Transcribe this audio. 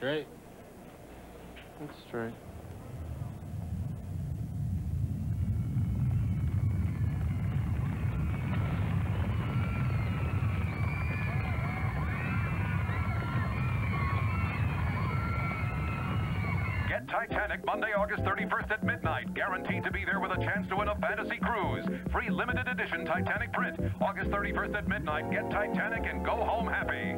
Straight. It's straight. Get Titanic Monday, August 31st at midnight. Guaranteed to be there with a chance to win a fantasy cruise. Free limited edition Titanic print. August 31st at midnight. Get Titanic and go home happy.